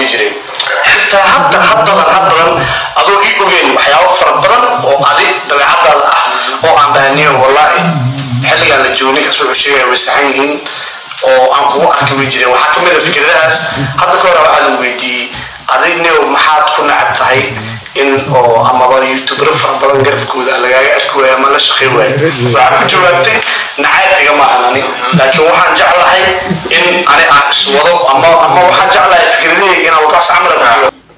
way jireen xitaa hadda haddadan haddadan adoo ii ogeyn waxyaabo fara badan oo adi dabeecadaada ah oo aan dhahaniyo wallaahi. Xilligaan la joognin ka soo cusheegaya way saxan yihiin oo aan kugu arki way jireen waxaa ka mid a fikradahaas. Hadda ka hore waxaa lagu weydiiyey adig nio maxaad ku nacab tahay in oo amaba youtubero fara badan garabkooda lagaaga arki waayo ama la shaqey waayo waxaan ku jawaabtay nacayb iga maahan ani laakiin waxaan jeclahay in ani aan iswado ama waxaan jeclahay fikradahayga inaan wakaas camal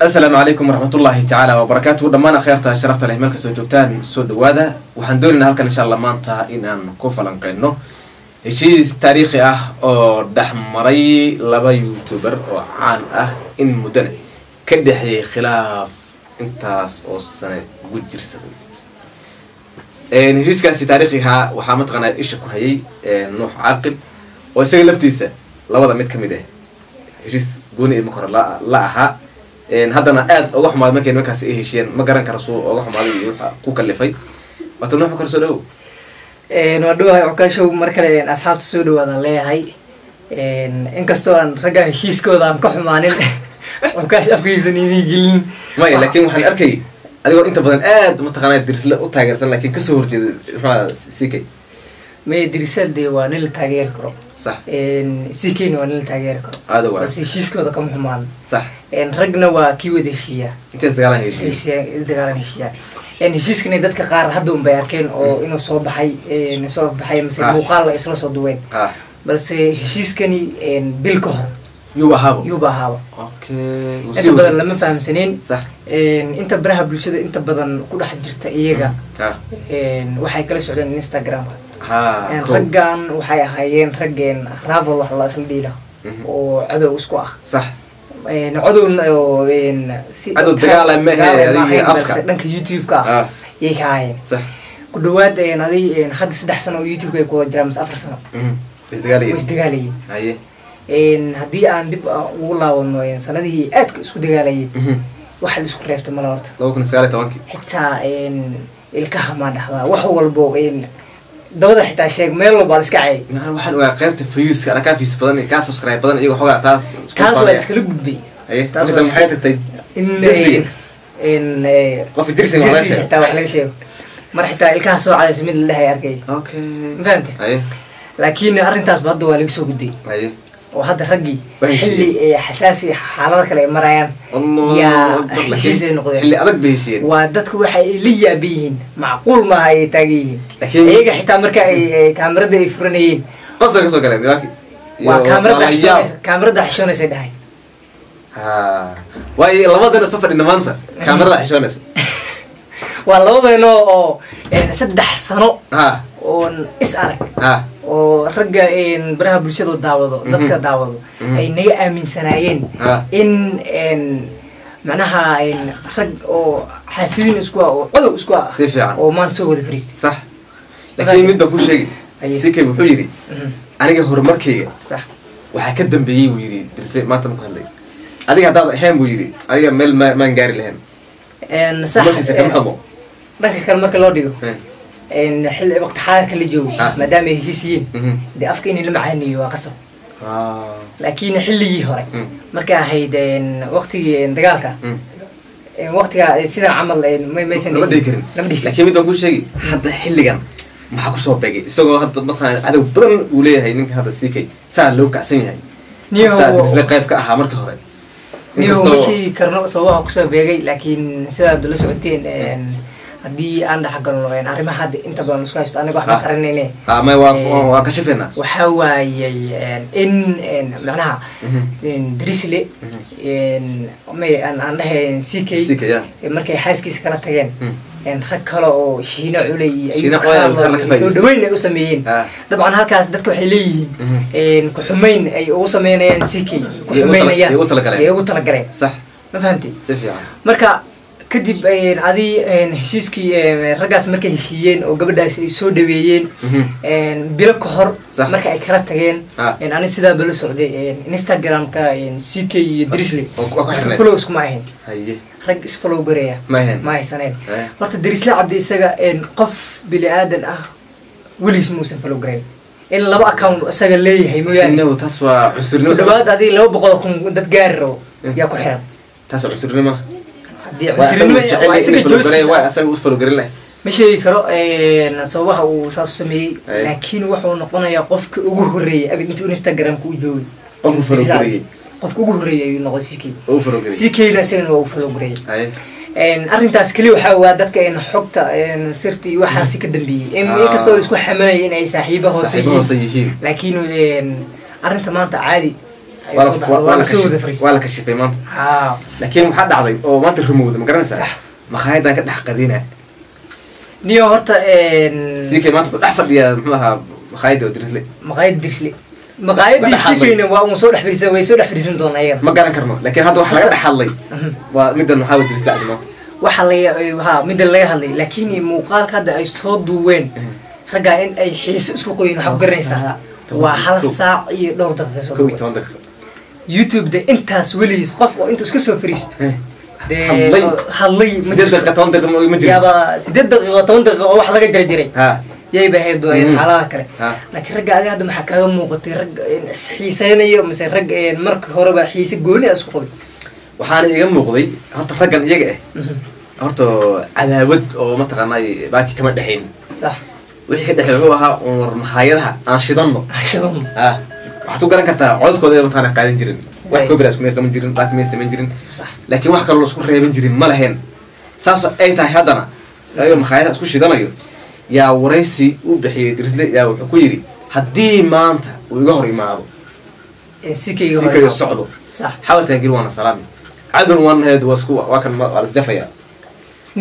asalaamu calaykum waraxmatullaahi tacaala wabarakaatuhu. Dhammaan akhyaarta sharafta leh meel kastoo joogtaan soo dhawaada waxaan doonaynaa halkan insha allah maanta in ku falanqeyno. Heshiis taariikhi ah oo dhex maray laba youtuber oo caan ah in muddana ka dhexeeyay khilaaf intaas oo sane ugu jirsaday. Heshiiskaasi taariikhiha waxaa mataqaanaa isha ku hayay nuux caaqil oo isaga laftiisa labada mid ka mid ah heshiis gooni imaka hore la ahaa. Haddana aad oga xumaaday markay nimankaasi ay heshiyeen ma garan kara suu oga xumaaday iyo waxa ku kalifay. Waata nuux makar soo dhawow? Waa dhawahay cukaashow mar kale asxaabta soo dhawaadaan leeyahay. Inkastoo aan ragga heshiiskooda aan ka xumaanin maya laakiin waxaan arkay adigoo inta badan aad mataqaanaa dirisle u taageersan laakiin ka soo horjeeda maya dirisaal dee waa nin la taageeri karo. Sax. Sikeyna waa nin la taageeri karo. Aada heshiiskooda kama xumaan sax. Ragna waa kii wada heshiiya. Intees dagaalan heshiis dagaalan heshiiya. Heshiiskana dadka qaar hadda un bay arkeen oo inuu soo baxay soo baxay mase Ah. muuqaal ay isla soo duween. Ah. Balse heshiiskani bil ka hor sii inta badan lama fahamsaneyn inta baraha bulshada inta badan ku dhex jirta iyaga. Ha waxay kala socdeen instagramka raggan waxay ahaayeen raggeen ravel wax la isla dhiila Mhm. oo cadow isku ah. Sax. Cadowna oo dhanka youtube-ka ah. yay ka ahaayeen ku dhawaad adig hadda saddex sano oo youtube-ka ay ku jiraan mase afar sano. Mhm. Way isdagaalayeen haddii aan dib aan ugu laabano sanadihii aadka isku dagaalayeen mhm. waxa la isku reebtay mala horta xitaa ilkaha maa dhahdaa wax walbo dabada xitaa sheeg meel walba la iska cayay. Maxaa waxaan ogaa qaybta fayuuska anaa kaa fiis badan kaa subscribe badan iyago xogaa taas taas waa iskala gudbay maxay tagtay xitaa wax laga sheego. Mar xitaa ilkaha soo cadaysa mid la dhahay arkay. Okay. Ma laakiin arrintaasba hadda waa laga soo gudbay oo hadda raggii xilli xasaasi xaalado kale ay marayaan Allah yaa Akbar. heshiis ay noqdeen. xilli adag bay heshiyeen waa dadku waxay la yaaban yihiin macquul maaha ay taagan yihiin iyaga xitaa marka kaamirada ay furanayeen waa kaamirada xishoonaysa dhahay ha waayo labadan isla fadhina maanta kaamirada xishoonaysa. Waa labadeeno oo een, saddex sano ha oon is arag. Ha oo ragga baraha bulshada daawado Mhm. dadka daawado Mhm. ay naga aaminsanaayeen ha in macnaha rag oo xaasidiin isku ah oo cadow isku ah oo maanta soo wada fariistay sax. Laakiin mid baan ku sheegi sikay wuxuu yidhi Mhm. aniga horumarkayga sax. waxaa ka dambeeyey buu yidhi dirsle maanta marku hadlay. Adiga haddaad ahayn buu yidhi adiga meel ma maan gaari lahayn. Dhanka kale marka loo dhigo. Eh, xilli waqti xaadirka la joogo maadaama ay heshiis yihiin dee afka in la macaaniyo waa qasab laakiin xilligii hore markay ahayd waqtigii dagaalka waqtiga sidan camal lama karin mid baan ku sheegi hadda xilligan maxaa ku soo beegay isagoo hadda mataqaana cadow badan uu leeyahay ninka hadda sikay saa loo kacsan yahay dirsle qayb ka ahaa marka hore niyo ma sheegi karno sababaha ku soo beegay laakiin sidaad la socoteen een, haddii aan dhexgalno een, arrimaha hadda inta badan isku haysto aniga wax ma Ah. qaranayne ah waa Eh, waxaa waayay een, in macnaha Mhm. drisle een, may aan aan dhahay ck sikay ya markay xaaskiisa kala tageen. Een, rag kale oo shiino culay soo dhaweyn ay u sameeyeen. Ah. dabcan halkaas dadka waxay leeyihiin Mhm. een, ku-xumeyn ay ugu sameynayaan ugu tala- ku-xumeynayaan yay ugu talagaleen. ma fiican. Marka kadib een, adii een, heshiiskii een, raggaas markay heshiiyeen oo gabadhaas ay soo dhaweeyeen Mhm. bilo ka hor marka ay kala tageen. Ah. ani sidaaba la socday instagramka een, ck iyo drisley ahayn. Rag isfollow gareeya ma haysaneen Eh. horta darisle cabdi isaga qof bini aadan ah weligiis muusan follow gareyn in laba account isaga leeyahay mooyaane. Taas waa dhawaad adii laba boqol kun dad gaari rabo yaa ku xiran. Taas waa ma sheegi karo sababaha uu saas u sameeyey laakiin wuxuu noqonayaa qofka ugu horreeyay. Abid intuu instagramka u joogay. Qofka ugu horreeyay ayuu noqday ck ckna isagana waa u. Een, arrintaas keli waxaa waa dadka xogta sirta iyo waxaasi ka dambeeyey In- Ah. inkastoo la isku xamanaya in ay saaxiibo hoose yihiin. Laakiin arrinta maanta caadi waa la- kashifay maanta. Laakiin maxaa dhacday oo maanta rumowda ma garanaysaa? Sax. makhaayadaan ka dhex qadina. Niyo horta sikay maanta ku dhex fadhiya muxuu ahaa makhaayadda oo dirsle maqaayadii dhex hadlay. sikeyna waa un soo dhex fariisan way soo dhex fariisan doonaa ayagana ma garan karno laakiin hadda waxa laga dhex hadlay. Mhm. waa middan maxaa wa dirisle cabdi maanta? Waxa la ha midda laga hadlay. Laakiin muuqaalka hadda ay soo duween raggaa in ay xiise isku qoyin waxaa ku garanaysaa. Waa hal saac iyo dhowr daqiiqa soo youtube de intaas weligiis qof oo intuu iska soo fariisto. Eh, Hadlay. yaaba sideed daqiiqo toban daqiiqo oo wax laga jarjaray. Yayba ahayd waa Mhm. xaaladaha kale. Laakiin ragga adiga hadda maxaa kaaga muuqatay? Rag een isxiiseynayo mise rag een marka horeba xiise gooni a isku qabay waxaana iga muuqday horta raggan iyaga ah horta cadaawad oo mataqaanay baaki kama dhexayn sax. Wixii ka dhexey wuxuu ahaa un war makhaayadaha aan shidanno. Ashadon ah waxaad ku garan kartaa codadkooda mataqaana qaadan jirin. Wax kobira isku qaban jirin baaki may samayn jirin. Laakiin wax kaloo isku reeban jirin ma lahayn. Saasoo ay tahay haddana ayagoo makhaayadaha isku shidanayo. Yaa waraysi u bixiyey dirisle yaa wuxuu ku yidhi haddii maanta uu iga hor imaado si kayga si hore kayo socdo geli waana salaami cadun waanaheed waa kan waa lasjafaya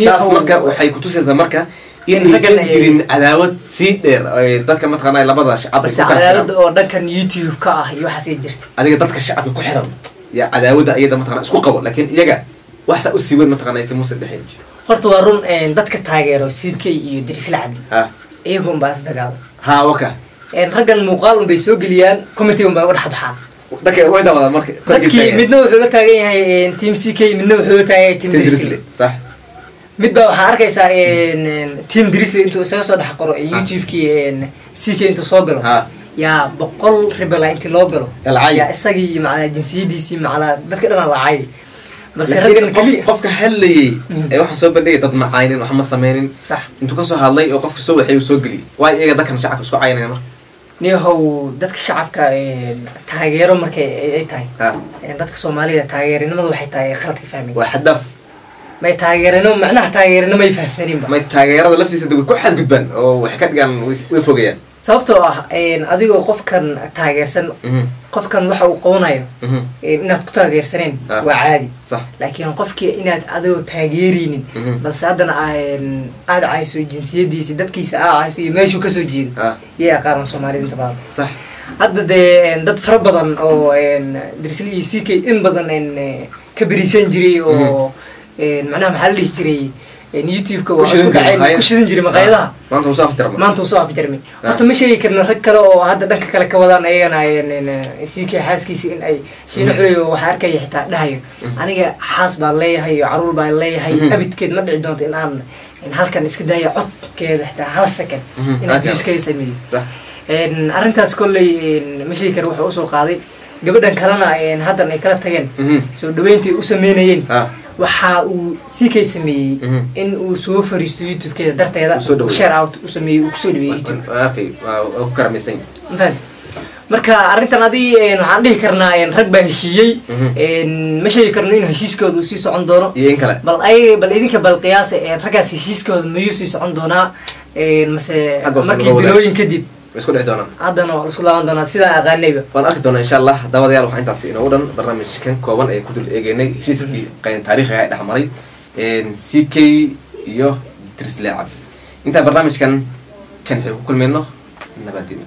saas marka waxay kutusaysaa marka in In raggan aysan ay- jirin cadaawad sii dheer dadka mataqaanaa labada shacabka balse ku kala cadaalada xiran. oo dhankan youtube ka ah iyo waxaasay jirta adiga dadka shacabka ku xiran. Yaa cadaawada iyada mataqana isku qabo laakiin iyaga wax saa u sii weyn mataqana kamuusan dhexayn horta waa run een, dadka taageero ck iyo dirisla cabdi iyagun baa is ha waka. Een, raggan muuqaal un bay soo geliyaan commenty un bay uga dhex baxaan dadka way daawadaan marka dadkii midna wuxuu la taagan yahay team ck midna wuxuu la taagan yahay team dirisle sax mid baa waxaa arkaysaa een, team dirisle intuu isaga soo dhex qoro youtube-kii een, ck intuu soo galo. Ha yaa boqol ribela intii loo galo. Yaa isagii macnaa jinsiyadiisii macnaa dadka dhan la caayay balse laakiin raggan qof- keliya qofka hadlayay Mm. ee waxaan soo bandhigay dad macaynin wax ma sameynin intuu ka soo hadlay oo qofka soo waxay soo geliyay waayo iyaga dadkan shacabka isku caynaya marka niyahow dadka shacabka taageero markay ay ay tahay. Ha een, dadka soomaalida taageerinimada waxay tahay khaladka fahmay waa xadaaf may taageerinimo macnaha taageerinimo may fahamsaninba may taageerada laftiisa way ku xadgudbaan oo waxay ka dhigaan way- fogayaan sababtoo ah adigoo qofkan taageersan Mhm, qofkan waxa uu qabanayo mhm, inaad ku taageersaneen Ah. waa caadi. Laakiin qofkii inaad adigoo taageereynin Mhm. balse haddana aada cayso jinsiyadiisi dadkiisa aa cayso iyo meeshuu ka soo jeedo. Ah. Yay aqaanan soomaalida inta badan sax. Hadda dee dad fara badan oo een, dirisle iyo ck in badan eh, ka beriisan jiray oo macnaha maxaa la dhihi jiray. Youtube-ka waa isku maqaayad. ku shidan jiray maqaayadaha maanta wuu soo afjarma maanta uu soo afjarmay Ah. horta ma sheegi karno rag kale oo hadda dhanka kale ka wadaan ayagana ck xaaskiisi in ay shiino culayo waxaa arkaya xitaa dhahayo. Aniga xaas baan leeyahay iyo carruur baan leeyahay. Mhm. abidkeed ma dhici doonto in aan in halkan iska daayo codkeeda xitaa hal second inaan biiskaga sameeyo. Arrintaas kolley ma sheegi karo wuxuu u soo qaaday. Gabadhan kalena haddan ay kala tageen. Soo dhaweyntii u sameynayeen. Ah waxa uu ck sameeyey Mhm. in uu soo fariisto youtube-keeda darteeda. Uu soo dhaweeyo. share out u sameeyey uu ku soo dhaweeyey youtube. fahamtay marka arrintan adii een, waxaan dhihi karnaa rag baa heshiiyey. Mhm. ma sheegi karno in heshiiskooda uu sii socon doono. Iyo in kale. Bal ay bal idinka bal qiyaasa raggaas heshiiskooda mayuu sii socon doonaa? Mase markii bilooyin kadib haddana waa la isku laaban doonaa sidaan aqaanayba. Waan arki doonaa insha allah daawadayaal waxaa intaasi inoogu dhan barnaamijkan kooban ayaan ku dul eegeynay heshiiskii qayn taariikhiga ee dhex maray c k iyo trisle cabdi intaan barnaamijkan kan ku kulmayno nabadina